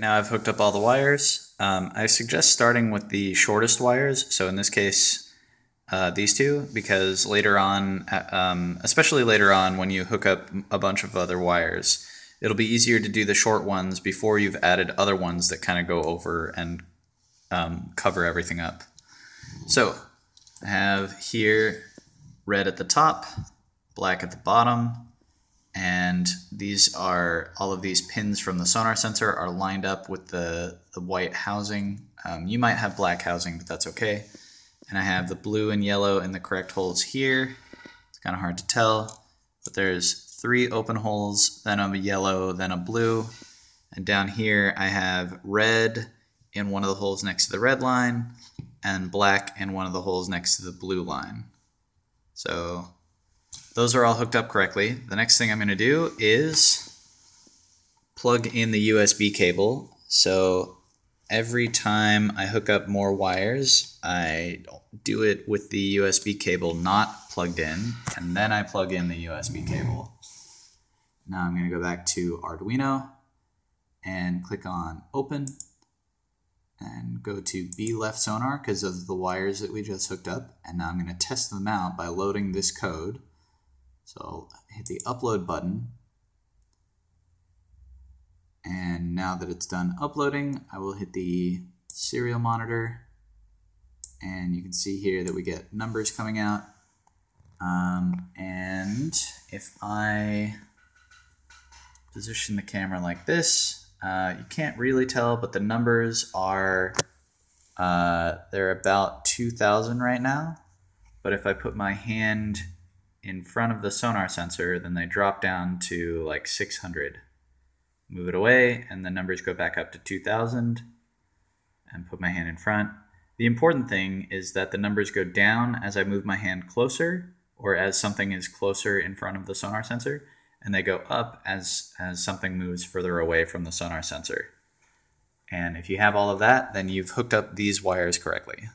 now I've hooked up all the wires. Um, I suggest starting with the shortest wires. So in this case, uh, these two, because later on, uh, um, especially later on when you hook up a bunch of other wires, it'll be easier to do the short ones before you've added other ones that kind of go over and um, cover everything up. So I have here red at the top, black at the bottom, and these are all of these pins from the sonar sensor are lined up with the, the white housing. Um, you might have black housing, but that's okay. And I have the blue and yellow in the correct holes here. It's kind of hard to tell, but there's three open holes, then a yellow, then a blue. And down here I have red in one of the holes next to the red line and black in one of the holes next to the blue line. So those are all hooked up correctly. The next thing I'm going to do is plug in the USB cable. So every time I hook up more wires, I do it with the USB cable not plugged in, and then I plug in the USB cable. Now I'm going to go back to Arduino and click on Open and go to B left sonar because of the wires that we just hooked up. And now I'm going to test them out by loading this code. So I'll hit the upload button. And now that it's done uploading, I will hit the serial monitor. And you can see here that we get numbers coming out. Um, and if I position the camera like this, uh, you can't really tell, but the numbers are, uh, they're about 2,000 right now. But if I put my hand in front of the sonar sensor, then they drop down to like 600. Move it away, and the numbers go back up to 2000. And put my hand in front. The important thing is that the numbers go down as I move my hand closer, or as something is closer in front of the sonar sensor, and they go up as, as something moves further away from the sonar sensor. And if you have all of that, then you've hooked up these wires correctly.